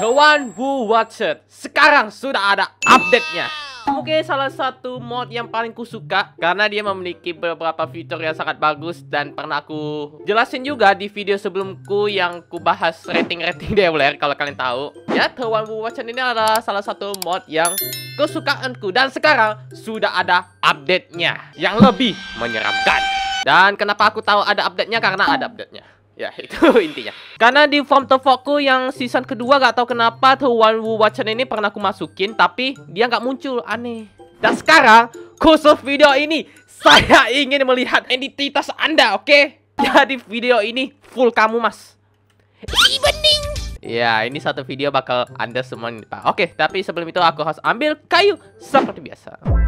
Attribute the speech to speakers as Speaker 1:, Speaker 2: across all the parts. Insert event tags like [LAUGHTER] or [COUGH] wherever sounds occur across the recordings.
Speaker 1: Kawan Who Watcher, sekarang sudah ada update-nya. Mungkin salah satu mod yang paling kusuka karena dia memiliki beberapa fitur yang sangat bagus dan pernah aku jelasin juga di video sebelumku yang ku bahas rating-rating [LAUGHS] Devler kalau kalian tahu. Ya, Kawan Who Watcher ini adalah salah satu mod yang kesukaanku dan sekarang sudah ada update-nya yang lebih menyeramkan. Dan kenapa aku tahu ada update-nya karena ada update-nya. Ya, [LAUGHS] itu intinya. Karena di form tefoku yang season kedua gak tahu kenapa The One Who Watcher ini pernah aku masukin, tapi dia nggak muncul. Aneh. Dan sekarang, khusus video ini, saya ingin melihat identitas Anda, oke? Okay? Jadi video ini full kamu, Mas. Bening. Ya, ini satu video bakal Anda semua. Oke, tapi sebelum itu aku harus ambil kayu seperti biasa.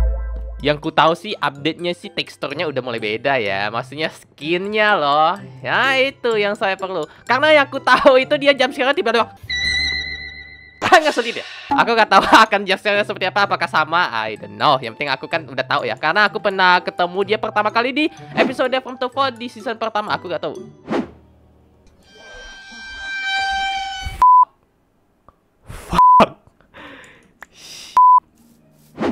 Speaker 1: Yang ku tahu sih update-nya sih teksturnya udah mulai beda ya. Maksudnya skinnya loh. Ya itu yang saya perlu. Karena yang ku tahu itu dia jam sekarang tiba-tiba sedih deh. Aku gak tahu [LAUGHS] akan jasnya seperti apa, apakah sama, I don't know. Yang penting aku kan udah tahu ya, karena aku pernah ketemu dia pertama kali di episode From to Four di season pertama. Aku gak tahu.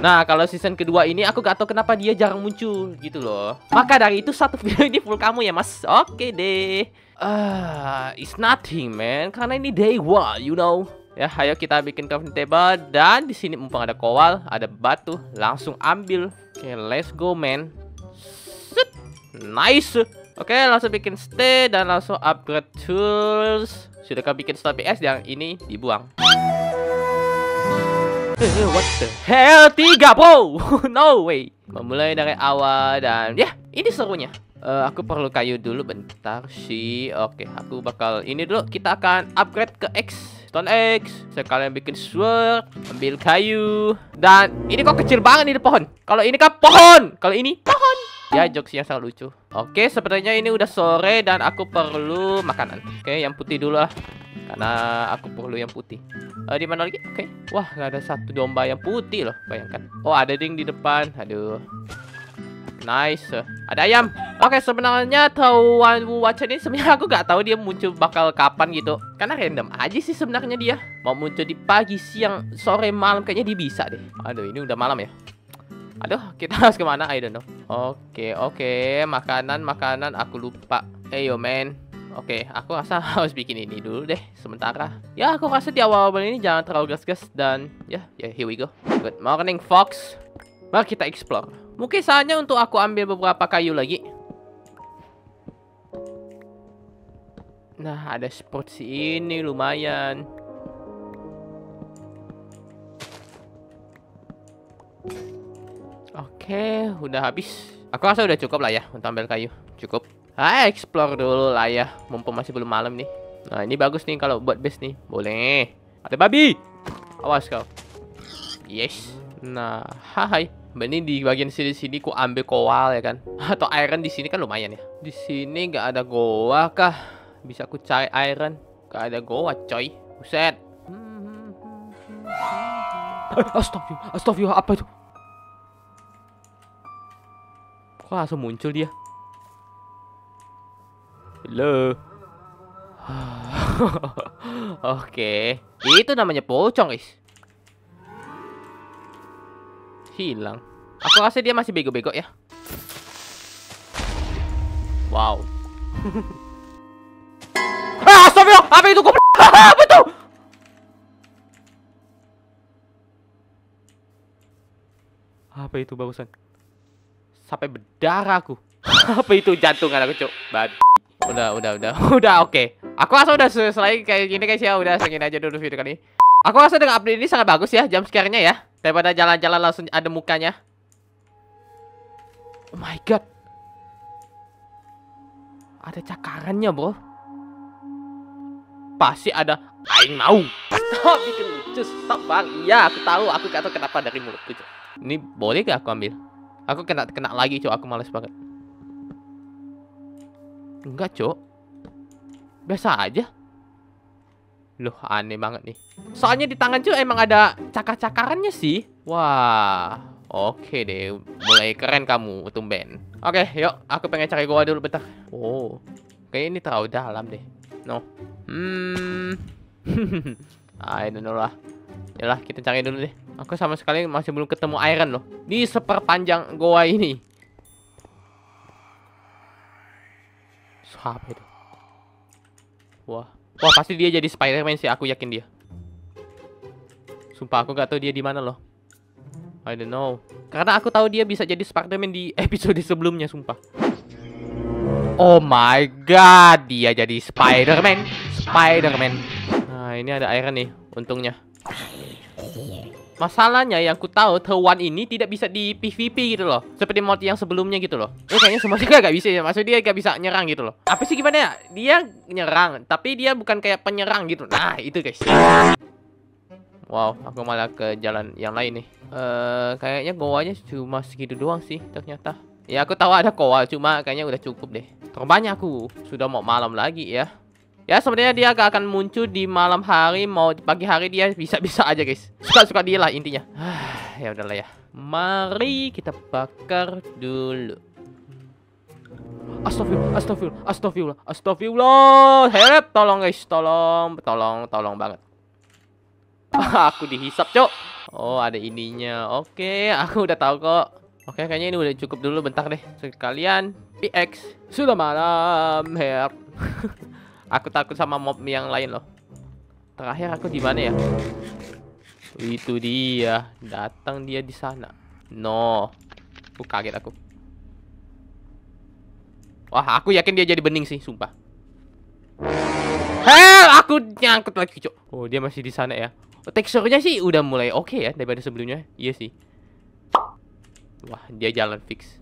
Speaker 1: Nah, kalau season kedua ini aku gak tahu kenapa dia jarang muncul gitu loh. Maka dari itu satu video ini full kamu ya, Mas. Oke deh. Ah, uh, it's nothing, man. Karena ini day one, you know. Ya, ayo kita bikin crafting table dan di sini mumpung ada kowal, ada batu, langsung ambil. Oke, okay, let's go, man. Set. Nice. Oke, okay, langsung bikin stay dan langsung upgrade tools. Sudah kau bikin stop PS yang ini dibuang. Eh, [LAUGHS] what the hell? Tiga, bro! [LAUGHS] no way! Memulai dari awal dan ya, ini serunya. Uh, aku perlu kayu dulu bentar sih. Oke, aku bakal ini dulu. Kita akan upgrade ke X. Stone X. Sekalian bikin sword, ambil kayu. Dan ini kok kecil banget ini pohon. Kalau ini kan pohon. Kalau ini pohon. Ya, jokes yang sangat lucu. Oke, sepertinya ini udah sore dan aku perlu makanan. Oke, yang putih dulu lah. Karena aku perlu yang putih. Uh, di mana lagi? Oke. Okay. Wah, nggak ada satu domba yang putih loh. Bayangkan. Oh, ada ding di depan. Aduh. Nice. Ada ayam. Oke, okay, sebenarnya Tawan Watcher ini sebenarnya aku nggak tahu dia muncul bakal kapan gitu. Karena random aja sih sebenarnya dia. Mau muncul di pagi, siang, sore, malam kayaknya dia bisa deh. Aduh, ini udah malam ya. Aduh, kita [LAUGHS] harus ke mana? I don't know. Oke, okay, oke. Okay. Makanan, makanan. Aku lupa. Hey, yo, man. Oke, okay, aku rasa [LAUGHS] harus bikin ini dulu deh sementara. Ya, aku rasa di awal-awal ini jangan terlalu gas-gas dan ya, ya here we go. Good morning, Fox. Mari kita explore. Mungkin saatnya untuk aku ambil beberapa kayu lagi. Nah, ada spot ini lumayan. Oke, okay, udah habis. Aku rasa udah cukup lah ya untuk ambil kayu. Cukup. Ah, explore dulu lah ya. Mumpung masih belum malam nih. Nah, ini bagus nih kalau buat base nih. Boleh. Ada babi. Awas kau. Yes. Nah, hai. Ini di bagian sini-sini ku ambil kowal ya kan. [LAUGHS] Atau iron di sini kan lumayan ya. Di sini nggak ada goa kah? Bisa ku cari iron. Gak ada goa, coy. Buset. Astagfirullah, astagfirullah, apa itu? Kok langsung muncul dia? Halo. [LAUGHS] Oke. Itu namanya pocong, guys. Hilang. Aku rasa dia masih bego-bego ya. Wow. [LAUGHS] ah, astagfirullah. [LAUGHS] Apa itu? Apa itu? Apa itu bagusan? Sampai berdarah aku. Apa itu jantung aku, Cuk? Bad. Udah, udah, udah, [LAUGHS] udah oke. Okay. Aku rasa udah selesai kayak gini guys ya. Udah segini aja dulu video kali ini. Aku rasa dengan update ini sangat bagus ya jam scare-nya ya. Daripada jalan-jalan langsung ada mukanya. Oh my god. Ada cakarannya, bro. Pasti ada aing mau. Stop bikin lucu, stop bang. Iya, aku tahu. Aku gak tahu kenapa dari mulutku. Ini boleh gak aku ambil? Aku kena kena lagi, cok. Aku males banget. Enggak, Cok. Biasa aja. Loh, aneh banget nih. Soalnya di tangan Cok emang ada cakar-cakarannya sih. Wah, oke deh. Mulai keren kamu, tumben. Oke, yuk. Aku pengen cari gua dulu bentar. Oh, kayaknya ini terlalu dalam deh. No. Hmm. I don't know lah. Yalah, kita cari dulu deh. Aku sama sekali masih belum ketemu iron loh. Di seperpanjang goa ini. Siapa itu? Wah. Wah, pasti dia jadi Spider-Man sih, aku yakin dia. Sumpah aku gak tahu dia di mana loh. I don't know. Karena aku tahu dia bisa jadi Spider-Man di [LAUGHS] episode sebelumnya, sumpah. Oh my god, dia jadi Spider-Man. Spider-Man. Nah, ini ada iron nih, untungnya. Masalahnya yang ku tahu One ini tidak bisa di PvP gitu loh. Seperti mod yang sebelumnya gitu loh. Eh kayaknya semua [LAUGHS] juga gak bisa ya. Maksud dia gak bisa nyerang gitu loh. Apa sih gimana ya? Dia nyerang, tapi dia bukan kayak penyerang gitu. Nah, itu guys. Wow, aku malah ke jalan yang lain nih. Eh, uh, kayaknya goanya cuma segitu doang sih ternyata. Ya aku tahu ada koal, cuma kayaknya udah cukup deh. Terbang aku. Sudah mau malam lagi ya. Ya sebenarnya dia gak akan muncul di malam hari mau pagi hari dia bisa-bisa aja guys. Suka-suka dia lah intinya. [SIGHS] ya udahlah ya. Mari kita bakar dulu. Astagfirullah, astagfirullah, astagfirullah, astagfirullah. Help, tolong guys, tolong, tolong, tolong banget. [LAUGHS] aku dihisap, Cok. Oh, ada ininya. Oke, aku udah tahu kok. Oke, kayaknya ini udah cukup dulu bentar deh. Sekalian PX. Sudah malam, help. [LAUGHS] Aku takut sama mob yang lain loh. Terakhir aku di mana ya? Itu dia. Datang dia di sana. No. Aku kaget aku. Wah, aku yakin dia jadi bening sih, sumpah. Hell, aku nyangkut lagi, cok. Oh, dia masih di sana ya. Oh, teksturnya sih udah mulai oke okay ya daripada sebelumnya. Iya sih. Wah, dia jalan fix.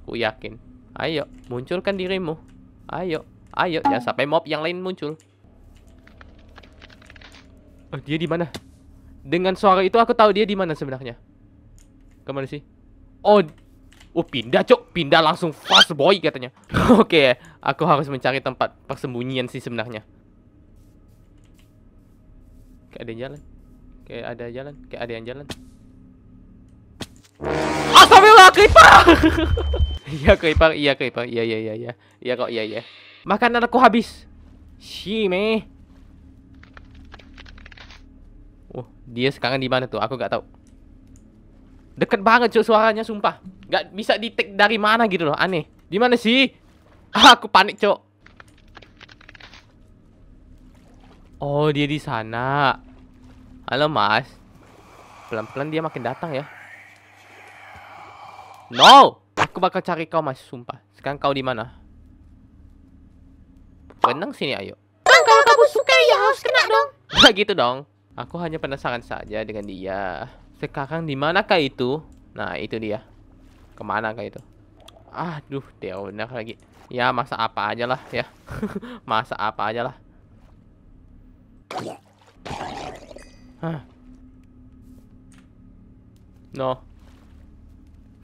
Speaker 1: Aku yakin. Ayo, munculkan dirimu. Ayo. Ayo, jangan sampai mob yang lain muncul. Oh, dia di mana? Dengan suara itu aku tahu dia di mana sebenarnya. Ke mana sih? Oh, oh pindah cok, pindah langsung fast boy katanya. [LAUGHS] Oke, okay, aku harus mencari tempat persembunyian sih sebenarnya. Kayak ada yang jalan. Kayak ada jalan, kayak ada yang jalan. Astagfirullah, creeper! [LAUGHS] Iya creeper, iya creeper, iya iya iya iya. Iya kok, iya iya. Makanan aku habis. Shime. Oh, dia sekarang di mana tuh? Aku gak tahu. Deket banget cuy suaranya sumpah. Gak bisa di dari mana gitu loh, aneh. Di mana sih? [LAUGHS] Aku panik, Cok. Oh, dia di sana. Halo, Mas. Pelan-pelan dia makin datang ya. No! Aku bakal cari kau, Mas, sumpah. Sekarang kau di mana? Benang sini ayo.
Speaker 2: Bang, kalau kamu suka ya harus kena dong. [LAUGHS]
Speaker 1: Nah gitu dong. Aku hanya penasaran saja dengan dia. Sekarang di manakah itu? Nah, itu dia. Ke mana kah itu? Aduh, dia benar lagi. Ya, masa apa aja lah ya. [LAUGHS] masa apa aja lah. Hah. No. [LAUGHS]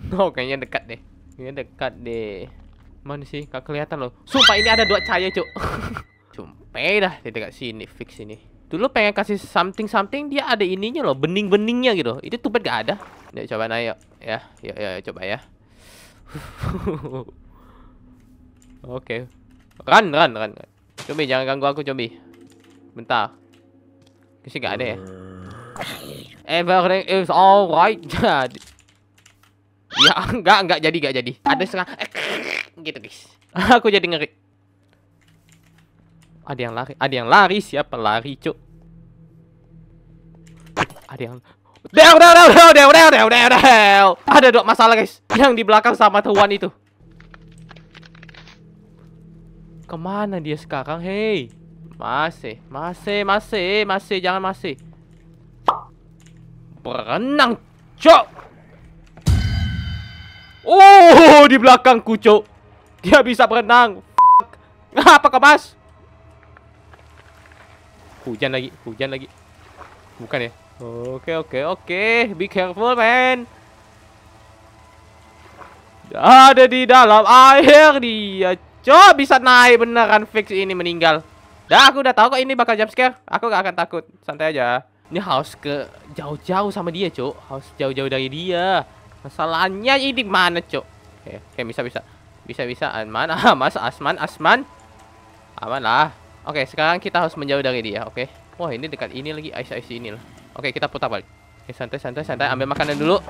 Speaker 1: No, kayaknya dekat deh. Kayaknya dekat deh. Mana sih? Gak kelihatan loh. Sumpah ini ada dua cahaya, Cuk. [LAUGHS] Sumpah dah dekat sini fix ini. Dulu pengen kasih something something dia ada ininya loh, bening-beningnya gitu. Itu tuh gak ada. Yuk coba naik ya. Yuk, yuk, yuk coba ya. [LAUGHS] Oke. Okay. Run, run, run. Cobi jangan ganggu aku, Cobi. Bentar. Kisi gak ada ya. Everything is alright. [LAUGHS] Ya, enggak, enggak jadi, enggak jadi. Ada serang gitu guys. [LAUGHS] Aku jadi ngeri. Ada yang lari ada yang lari. Siapa lari cuk? Ada yang Dew, dew, dew, dew, dew, dew, dew, dew, dew. Ada dua masalah guys. Yang di belakang sama tuan itu. Ke mana dia sekarang? Hei. Masih Masih Masih Masih. Jangan masih. Berenang Cok Oh di belakangku cok dia bisa berenang. Ngapa kau mas? Hujan lagi, hujan lagi. Bukan ya? Oke, oke, oke. Be careful, man. Ada di dalam air dia. Coba bisa naik beneran fix ini meninggal. Dah, aku udah tahu kok ini bakal jump scare. Aku gak akan takut. Santai aja. Ini harus ke jauh-jauh sama dia, Cok. Harus jauh-jauh dari dia. Masalahnya ini mana, Cok? Oke, oke bisa bisa. Bisa-bisa aman. Ah, [LAUGHS] Mas Asman, Asman. Aman lah. Oke, sekarang kita harus menjauh dari dia, oke? Wah, ini dekat ini lagi ice-ice ini lah. Oke, kita putar balik. Oke, santai santai santai, ambil makanan dulu.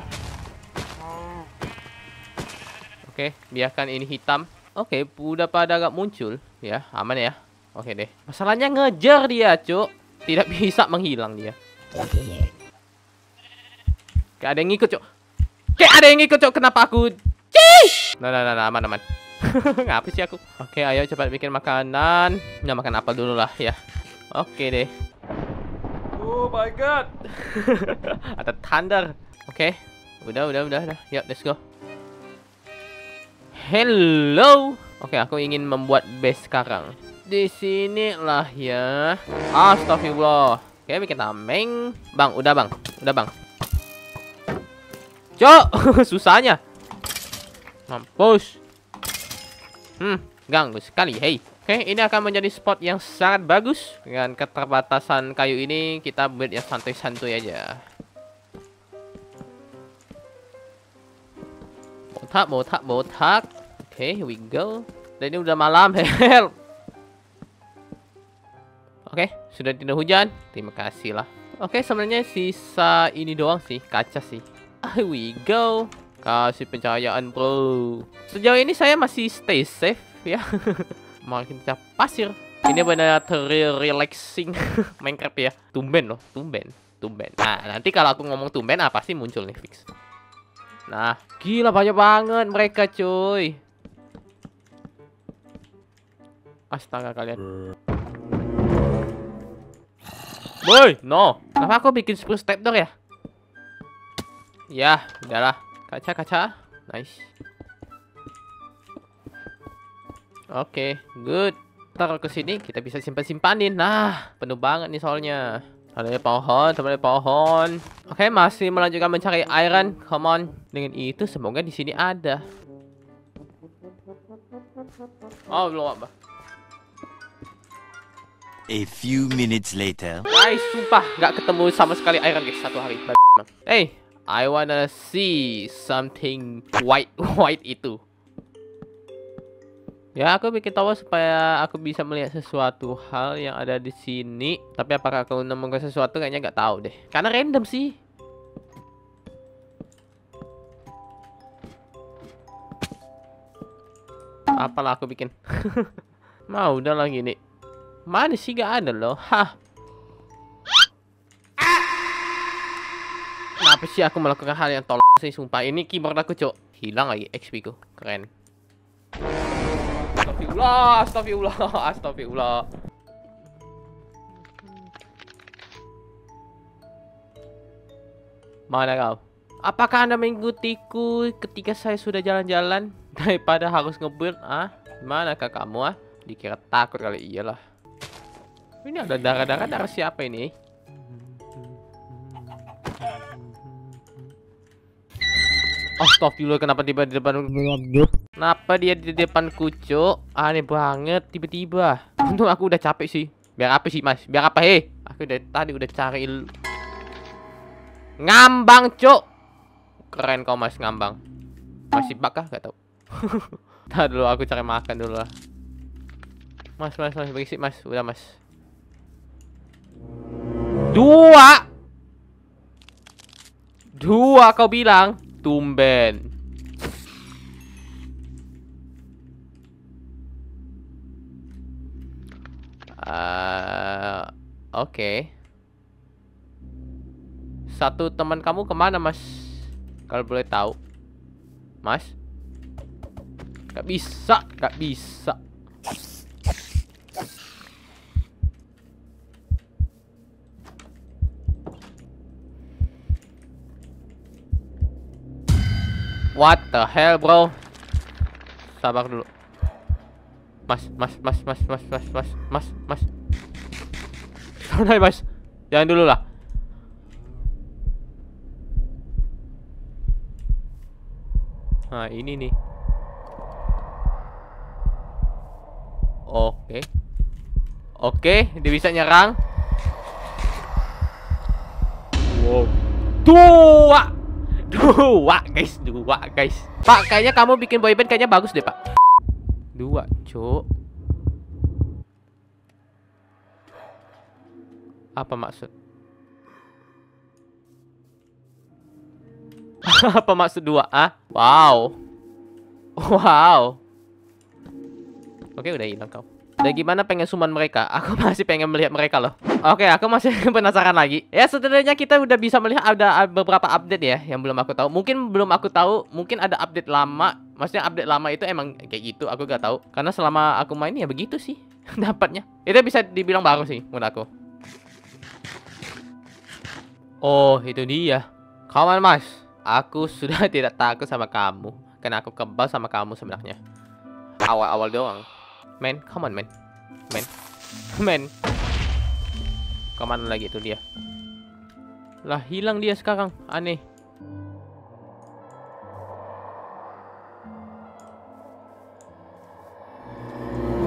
Speaker 1: Oke, biarkan ini hitam. Oke, udah pada agak muncul. Ya, aman ya. Oke deh. Masalahnya ngejar dia, Cuk. Tidak [LAUGHS] bisa menghilang dia. Kayak ada yang ngikut, Cuk. Kayak ada yang ngikut, Cuk. Kenapa aku... Cih! Nah, nah, nah, nah aman, aman. [LAUGHS] Ngapa sih aku? Oke, ayo cepat bikin makanan. Nah, makan apel dulu lah ya. Oke deh. Oh my god. [LAUGHS] ada thunder. Oke. Udah, udah, udah, udah. Yuk, let's go. Hello. Oke, aku ingin membuat base sekarang. Di sini lah ya. Astagfirullah. Oke, bikin tameng. Bang, udah bang. Udah bang. Cok, [LAUGHS] susahnya. Mampus. Hmm, ganggu sekali. Hey. Oke, ini akan menjadi spot yang sangat bagus. Dengan keterbatasan kayu ini, kita build yang santuy-santuy aja. Botak, botak, botak. Oke, here we go. Dan ini udah malam, [LAUGHS] help. Oke, sudah tidak hujan. Terima kasih lah. Oke, okay, sebenarnya sisa ini doang sih, kaca sih. Here we go. Kasih pencahayaan, bro. Sejauh ini saya masih stay safe ya. [LAUGHS] Makin cap pasir. Ini benar relaxing [LAUGHS] Minecraft ya. Tumben loh, tumben, tumben. Nah, nanti kalau aku ngomong tumben apa sih muncul nih fix. Nah, gila banyak banget mereka, cuy. Astaga kalian. Boy, no. Kenapa aku bikin spruce step door ya? Ya, udahlah. Kaca-kaca. Nice. Oke, okay, good. Taruh ke sini kita bisa simpan-simpanin. Nah, penuh banget nih soalnya. Ada pohon, teman pohon. Oke, okay, masih melanjutkan mencari iron. Come on. Dengan itu semoga di sini ada. Oh, belum apa.
Speaker 3: A few minutes later.
Speaker 1: Guys, sumpah nggak ketemu sama sekali iron guys satu hari. Hey, I wanna see something white [LAUGHS] white itu. Ya, aku bikin tahu supaya aku bisa melihat sesuatu hal yang ada di sini. Tapi apakah aku menemukan sesuatu kayaknya nggak tahu deh. Karena random sih. Apalah aku bikin. [LAUGHS] Mau udah lagi nih. Mana sih gak ada loh? Hah? Kenapa sih aku melakukan hal yang tolong sih sumpah ini keyboard aku cok hilang lagi XP ku keren Astagfirullah Astagfirullah [LAUGHS] Astagfirullah Mana kau? Apakah anda mengikutiku ketika saya sudah jalan-jalan [LAUGHS] daripada harus ngebuild ah? Mana kamu ah? Dikira takut kali iyalah ini ada darah-darah darah siapa ini? Astagfirullah kenapa tiba di depan Kenapa dia di depan kucuk? Aneh banget tiba-tiba. Untung aku udah capek sih. Biar apa sih, Mas? Biar apa, he? Aku dari tadi udah cari Ngambang, cuk. Keren kau, Mas, ngambang. Masih bakah? Gak tau. [LAUGHS] Tahan dulu aku cari makan dulu lah. Mas, mas, mas, berisik, Mas. Udah, Mas. Dua Dua kau bilang Tumben uh, Oke okay. Satu teman kamu ke mana mas? Kalau boleh tahu Mas? Gak bisa Gak bisa the hell, bro? Sabar dulu. Mas, mas, mas, mas, mas, mas, mas, mas, mas. Santai, mas. Jangan dulu lah. Nah, ini nih. Oke. Oke, dia bisa nyerang. Wow. Dua. Dua guys, dua guys Pak, kayaknya kamu bikin boyband kayaknya bagus deh pak Dua, cuk Apa maksud? [LAUGHS] Apa maksud dua? Ah? Wow. Wow. Oke, udah hilang kau. Dan gimana pengen suman mereka? Aku [LAUGHS] masih pengen melihat mereka loh. Oke, aku masih [LAUGHS] penasaran lagi. Ya, setidaknya kita udah bisa melihat ada beberapa update ya yang belum aku tahu. Mungkin belum aku tahu, mungkin ada update lama. Maksudnya update lama itu emang kayak gitu, aku gak tahu. Karena selama aku main ya begitu sih [LAUGHS] dapatnya. Itu bisa dibilang baru sih menurut aku. Oh, itu dia. Kawan Mas, aku [LAUGHS] sudah tidak takut sama kamu. Karena aku kebal sama kamu sebenarnya. Awal-awal doang. Men, come on, men. Men. Men. Ke mana lagi itu dia? Lah, hilang dia sekarang. Aneh.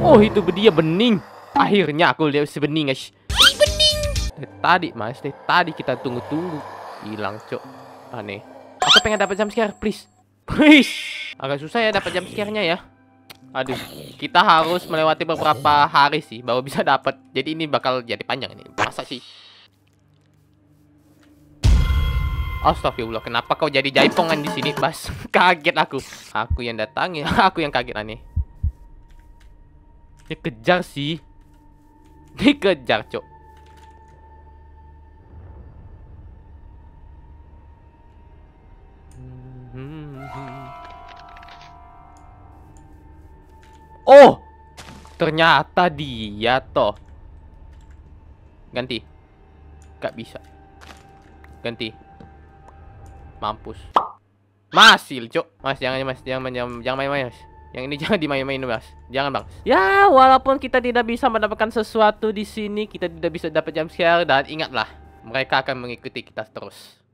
Speaker 1: Oh, itu dia bening. Akhirnya aku lihat si bening, guys. bening. Dari tadi, Mas. Dari tadi kita tunggu-tunggu. Hilang, cok. Aneh. Aku pengen dapat jam scare, please. Please. Agak susah ya dapat jam scare-nya ya. Aduh, kita harus melewati beberapa hari sih baru bisa dapat. Jadi ini bakal jadi panjang ini. Masa sih? Astagfirullah, kenapa kau jadi jaipongan di sini, Bas? [LAUGHS] kaget aku. Aku yang datang [LAUGHS] aku yang kaget aneh. Dikejar sih. Dikejar, Cok. Oh! Ternyata dia toh. Ganti. Gak bisa. Ganti. Mampus. Masih, Cok. Mas, jangan Mas, jangan jangan jangan main-main, Mas. Yang ini [LAUGHS] jangan dimain-main, Mas. Jangan, Bang. Ya, walaupun kita tidak bisa mendapatkan sesuatu di sini, kita tidak bisa dapat jam scare dan ingatlah, mereka akan mengikuti kita terus.